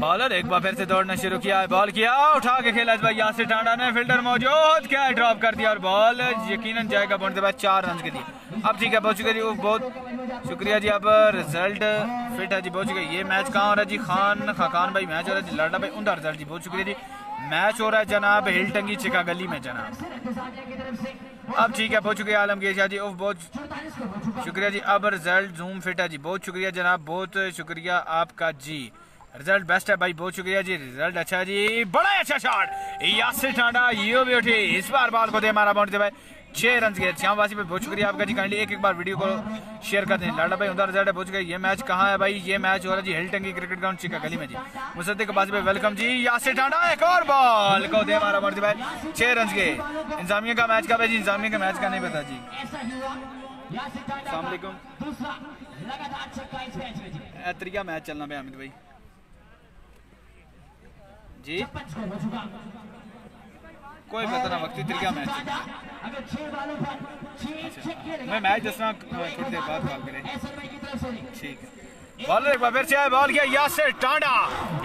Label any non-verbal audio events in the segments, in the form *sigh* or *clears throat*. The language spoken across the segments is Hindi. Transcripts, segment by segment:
बॉलर एक बार फिर से दौड़ना शुरू किया है। बॉल किया उठा के खेला इस बार यासिर टांडा ने। फील्डर मौजूद, क्या ड्रॉप कर दिया और बॉल यकीनन जाएगा पॉइंट के बाद चार रन के दिए अब ठीक है बहुत शुक्रिया जी बहुत शुक्रिया जी, अब रिज़ल्ट फिट है जी बहुत शुक्रिया ये मैच कहाँ हो रहा है जी? खान, खाकान भाई मैच हो रहा है जी, लाडा भाई उनका रिज़ल्ट जी, बहुत शुक्रिया जी। मैच हो रहा है जनाब, हिल टंगी चिका गली में जनाब। अब ठीक है, बहुत शुक्रिया आलमगीर शाह जी, ओह, बहुत शुक्रिया जी। अब रिज़ल्ट जूम फिट है जी, बहुत शुक्रिया जनाब, बहुत शुक्रिया आपका जी। रिज़ल्ट बेस्ट है भाई बहुत शुक्रिया जी। रिज़ल्ट अच्छा है जी बड़ा अच्छा शॉट यासिर टांडा ये उठी। इस बार बॉल को दे हमारा बाउंड दे भाई छह रन के श्याम वासी भाई बहुत शुक्रिया आपका जी काइंडली एक एक बार वीडियो को शेयर कर दें। लाडा भाई उधर रिज़ल्ट है बहुत शुक्रिया। ये मैच कहाँ है भाई? ये मैच हो रहा है जी हिलटंगी क्रिकेट ग्राउंड चिका गली में जी। मुसद्दिक अब्बासी भाई वेलकम जी यासिर टांडा एक और बॉल को दे हमारा बाउंड भाई छह रन के इंजामिया का मैच का भाई जी इंजामिया का मैच का नहीं पता जी। दूसरा लगातार छक्का इस मैच में जी। ए मैच चलना पे हामिद भाई। जी। कोई ना वक्ती तरीका मैच? लगा मैं मैच दसना थोड़ी देर बाद कॉल करें। ठीक है। बॉलर एक बार फिर से आया बॉल किया यासिर टांडा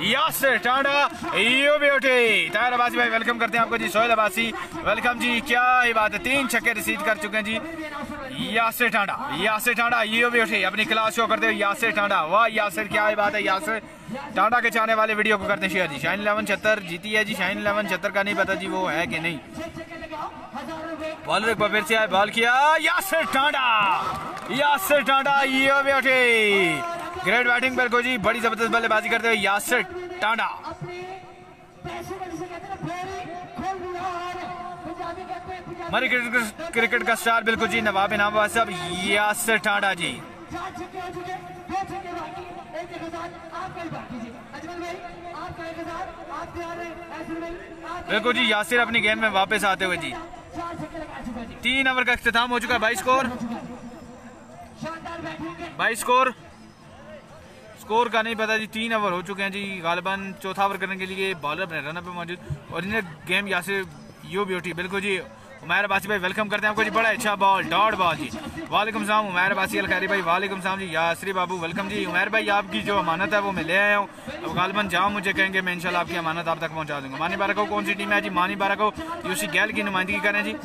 यासिर टांडा यू ब्यूटी तायर अब्बासी भाई वेलकम करते हैं आपको जी सोहेल अब्बासी वेलकम जी, क्या ही बात है, तीन छक्के रिसीव कर चुके हैं जी। यासिर टांडा यासिर टांडा यू ब्यूटी अपनी क्लास शो करते हुए यासिर टांडा, वाह यासिर, क्या ही बात है, यासिर। टांडा के चाहने वाले वीडियो को करते हैं शेयर जी। शाइन इलेवन छत्तर जीती है जी शाइन इलेवन छत्तर का नहीं पता जी, वो है कि नहीं। बॉलर एक बार फिर से आए बॉल किया, यासिर टांडा यासिर टांडा ये बेटे ग्रेट बैटिंग पर को जी बड़ी ज़बरदस्त बल्लेबाजी करते हुए यासिर टांडा हमारे क्रिकेट का स्टार बिल्कुल जी नवाब इनाम साहब यासिर टांडा जी बिल्कुल जी यासिर अपनी गेम में वापस आते हुए जी तीन ओवर का अख्ताम हो चुका है बाईस स्कोर बाईस स्कोर स्कोर का नहीं पता जी, तीन ओवर हो चुके हैं जी, गालिबन चौथा ओवर करने के लिए बॉलर अपने रन पे मौजूद। और इन्हें गेम यासिर, यू ब्यूटी बिल्कुल जी, उमैर अब्बासी भाई वेलकम करते हैं आपको जी, बड़ा अच्छा बॉल डॉट बॉल जी। वालेकुम सलाम, उमैर अब्बासी अल खैरी भाई, वालेकुम सलाम जी, यासरी बाबू वेलकम जी। उमैर भाई, आपकी जो अमानत है वो मैं ले आया हूँ। अब गालिबन जहाँ मुझे कहेंगे, मैं इंशाल्लाह आपकी अमानत आप तक पहुँचा दूँगा। मानी बारा को कौन सी टीम है जी? मानी बारा को यूसी गैल की नुमाइंदगी करें जी।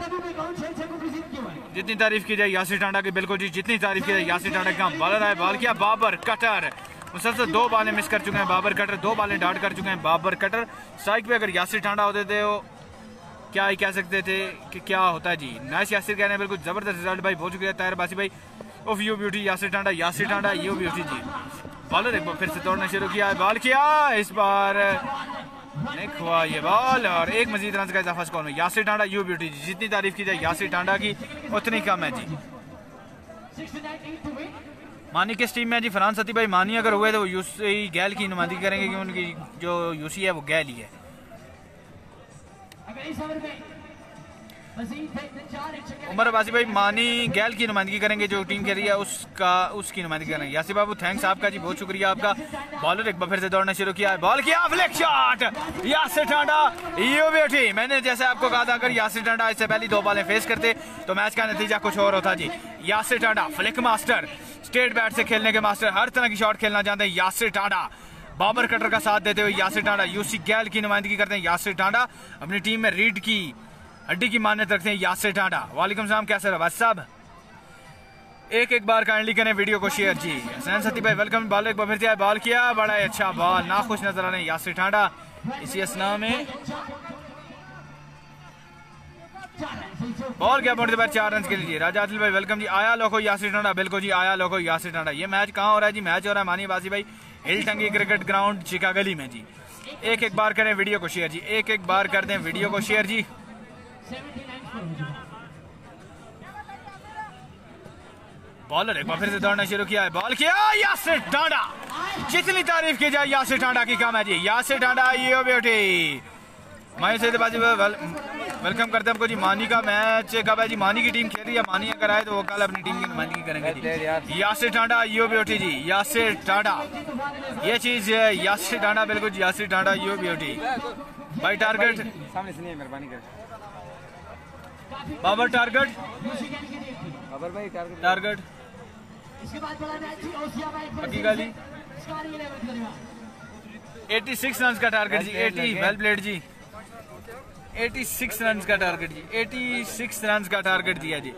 है। जितनी तारीफ़ की जाए, यासिर टांडा की, बिल्कुल जी, जितनी तारीफ़ की जाए, यासिर टांडा का बॉलर आए बॉल किया बाबर, कटर। मुसलसल दो बालें मिस कर चुके हैं, बाबर, कटर। दो बालें डाट कर चुके हैं, बाबर, कटर। स्ट्राइक पे अगर यासिर टांडा होते थे, वो क्या ही कह सकते थे कि क्या होता है जी। नाइस यासिर कहने, बिल्कुल ज़बरदस्त रिज़ल्ट भाई, बहुत शुक्रिया तायर बासी भाई। ओफ you beauty Yasir Tanda Yasir Tanda you beauty ji. Bowler एक बार फिर से दौड़ना शुरू किया है बॉल किया इस बार नहीं हुआ ये बॉल और एक मजीद रन का इजाफा स्कोर में यासिर टांडा, यू ब्यूटी जी, जितनी तारीफ़ की जाए यासिर टांडा की, उतनी कम है जी। 69 8 to win मानी किस टीम में जी? फरहान सती भाई मानी अगर हुए तो वो यूसी गैल की नुमाइंदगी करेंगे कि उनकी जो यूसी है वो गैल ही है। उमर अब्बासी भाई, मानी गैल की नुमाइंदगी करेंगे, जो टीम खेल रही है, उसका, उसकी नुमाइंदगी करेंगे। यासिर बाबू थैंक्स आपका जी, बहुत शुक्रिया आपका। बॉलर एक बार फिर से दौड़ना शुरू किया है। बॉल किया flick shot Yasir Tanda you beauty मैंने जैसे आपको कहा था, अगर यासिर टांडा इससे पहले दो बॉलें फेस करते तो मैच का नतीजा कुछ और होता जी। Yasir Tanda flick master straight bat से खेलने के मास्टर हर तरह की शॉट खेलना चाहते हैं यासिर टांडा। बाबर कटर का साथ देते हुए यासिर टांडा यूसी गैल की नुमाइंदगी करते हैं यासिर टांडा। अपनी टीम में रीड की हड्डी की मान्यत रखते हैं यासिर टांडा वालेकुम सलाम, कैसे रहा? साहब एक एक बार काइंडली करें वीडियो को शेयर जी। हसनैन सती भाई वेलकम बॉल एक बार फिर बॉल किया? बड़ा ही अच्छा बॉल। ना खुश नज़र आ रहे यासिर टांडा इसी असना में। बॉल क्या पड़ते चार रन के लिए। राजा आदिल भाई वेलकम जी। आया लोको यासिर टांडा बिल्कुल जी, आया लोको यासिर टांडा ये मैच कहाँ हो रहा है जी? मैच हो रहा है मानी बाजी भाई, हिल टंगी क्रिकेट ग्राउंड चिकागली में जी। एक एक बार करें वीडियो को शेयर जी। एक एक बार कर दें वीडियो को शेयर जी। 79 स्कोर चुका बॉलर एक बार फिर से दौड़ना शुरू किया है। बॉल किया यासिर टांडा जितनी तारीफ़ की जाए यासिर टांडा की काम है जी। यासिर टांडा ये बेटे माही सैद बाजी वेल, वेलकम करते हैं आपको जी। मानी का मैच कब है जी? मानी की टीम खेल रही है मानी अगर आए तो वो कल अपनी टीम की नुमाइंदगी करेंगे जी। यासिर टांडा यो ब्यूटी जी। यासिर टांडा ये चीज़ है यासिर टांडा बिल्कुल Yasir Tanda you beauty. By target सामने से नहीं मेहरबानी कर। बाबर टारगेट गैल के लिए टारगेट इसके बाद बड़ा मैच जी ओसिया बार हकीका जी स्कोर ये लेवल करेगा। 86 रन का टारगेट जी 80 वेल प्लेड जी। 86 रन का टारगेट जी 86 रन का टारगेट दिया जी।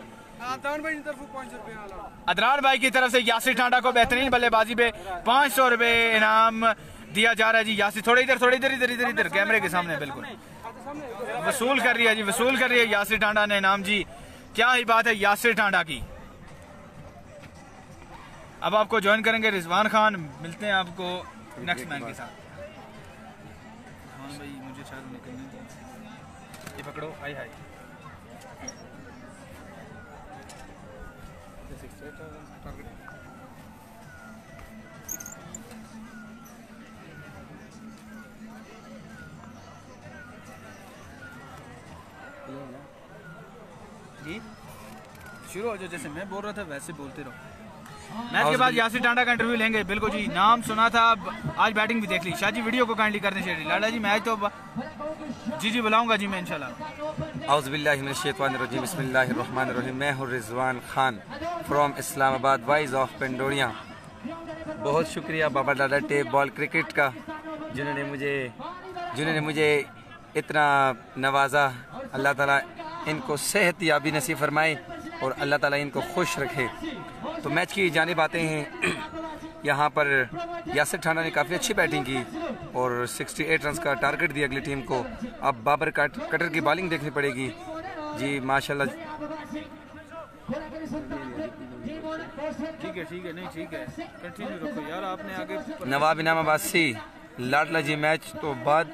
अदरान भाई की तरफ़ से यासिर टांडा को बेहतरीन बल्लेबाजी पे पाँच सौ रुपए इनाम दिया जा रहा है जी यासिर थोड़ी इधर थोड़ी इधर इधर इधर इधर कैमरे के सामने बिल्कुल। वसूल कर रही है जी वसूल कर रही है यासिर टांडा ने नाम जी। क्या ही बात है यासिर टांडा की। अब आपको ज्वाइन करेंगे रिजवान खान मिलते हैं आपको नेक्स्ट मैन के साथ। हाँ भाई मुझे शायद निकलने ये पकड़ो हाय हाय। जी शुरू हो जाओ जैसे मैं बोल रहा था वैसे बोलते रहो। मैच के बाद यासिर टांडा का इंटरव्यू लेंगे। बिल्कुल जी नाम सुना था आज बैटिंग भी देख ली। शाह जी वीडियो को काइंडली करने चाहिए लाला जी मैच तो ब- जी जी बुलाऊँगा जी मैं इंशाल्लाह। अउज़बिल्लिमिनशैतानिर्रजीम बिस्मिल्लाहिर्रहमानिर्रहीम मैं हूँ Rizwan Khan from Islamabad wise of Pendoria बहुत शुक्रिया बाबा डाडा टेप बॉल क्रिकेट का जिन्होंने मुझे जिन्होंने मुझे इतना नवाजा। अल्लाह ताला इनको सेहत याबी नसीब फरमाए और अल्लाह ताला इनको खुश रखे। तो मैच की जानिब आते हैं। *clears throat* यहाँ पर यासिर ठाना ने काफ़ी अच्छी बैटिंग की और 68 रन का टारगेट दिया अगली टीम को। अब बाबर कट, कटर की बॉलिंग देखनी पड़ेगी। जी माशाल्लाह। ठीक है ठीक है नहीं ठीक है। कंटिन्यू रखो यार आपने आगे नवाब इनाम अब्बासी लाडला जी मैच तो बाद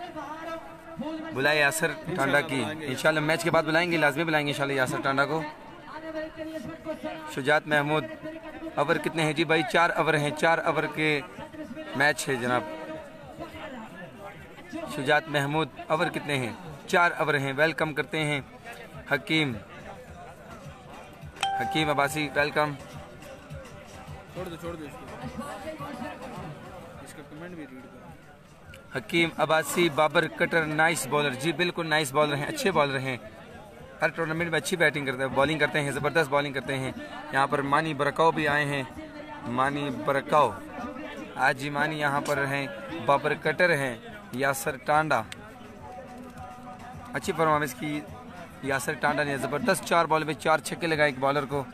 बुलाए यासर टांडा की। इंशाल्लाह मैच के बाद बुलाएँगे, लाजमी बुलाएँगे इंशाल्लाह यासर टांडा को। शुजात महमूद ओवर कितने हैं जी भाई? चार ओवर हैं, चार ओवर के मैच है जनाब। शुजात महमूद ओवर कितने हैं? चार ओवर हैं, वेलकम करते हैं। हकीम हकीम अब्बासी, वेलकम। छोड़ दो छोड़ दो इसको। इसका कमेंट भी रीड करो। हकीम अब्बासी बाबर कटर नाइस बॉलर। जी, बिल्कुल नाइस बॉलर हैं, अच्छे बॉलर हैं। हर टूर्नामेंट में अच्छी बैटिंग करते हैं बॉलिंग करते हैं, ज़बरदस्त बॉलिंग करते हैं। यहाँ पर मानी बरकाओ भी आए हैं। मानी बरकाओ आज जी मानी यहाँ पर हैं, बाबर कटर हैं, यासर टांडा। अच्छी परफॉर्मेंस की यासर टांडा ने ज़बरदस्त चार बॉल में चार छक्के लगाए एक बॉलर को।